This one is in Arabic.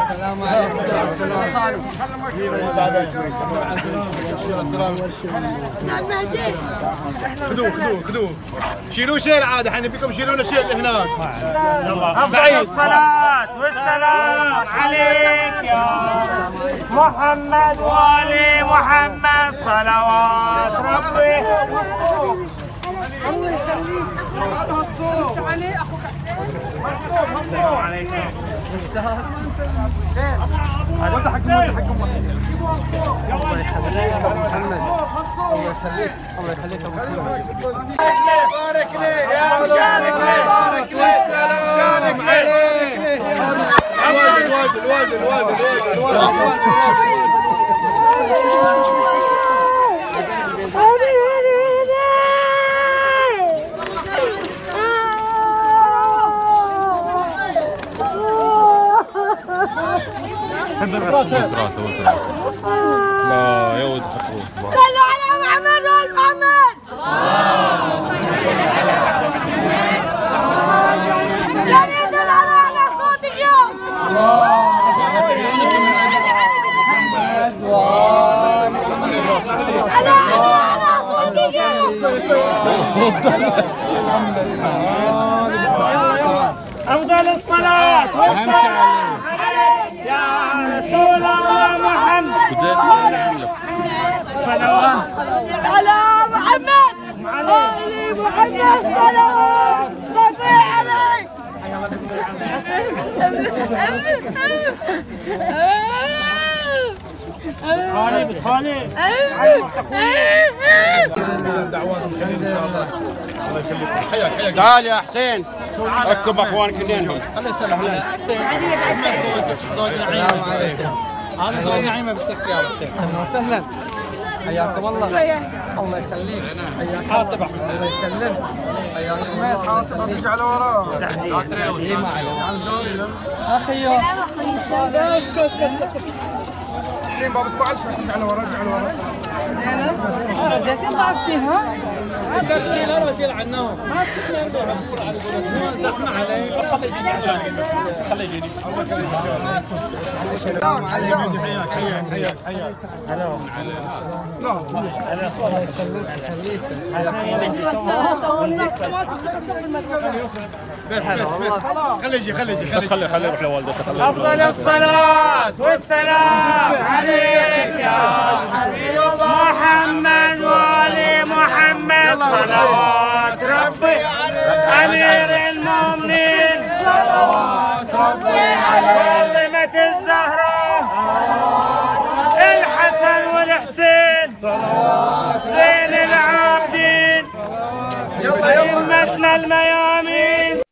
السلام عليكم خذوه خذوه خذوه شيلوه شيل عاد إحنا نبيكم شيلونا شيل هناك سعيد. الصلاة والسلام عليك يا محمد وآل محمد صلوات ربي السلام عليكم ودي حقكم ودي حقكم الله يخليك. ابو محمد. الله يخليك. الله يخليك. ابو محمد بارك ليه؟ يا مشارك ليه؟ بارك ليه؟ شارك عليه الوالد الوالد الوالد الوالد لا يا ولد حقوق صلوا على محمد وآل محمد أفضل الصلاة. والسلام صلوات على محمد وآل محمد صلوات ربي عليك خالد خالد دعواتهم خليل ان شاء الله الله يخليك حياك حياك تعال يا حسين ركب أخوانك اثنينهم السلام عليكم. هذا زوج نعيمه بتك يا حسين أهلا. وسهلا حياكم الله. الله يخليك. حياك حاسب الله. يسلمك. حياكم الله. حاسب ترجع على وراه أخي. حسين بابك بعد شوي ترجع على ارجع على وراه زينب رديتي ضعفتيها السلام عليكم بس بس بس خلي يجي خلي يجي بس خلي خلي يروح لوالدته خلي أفضل الصلاة والسلام عليك يا حبيب الله صلوات ربي أمير المؤمنين صلوات ربي فاطمة الزهراء الحسن والحسين صلوات زين العابدين أئمتنا الميامين.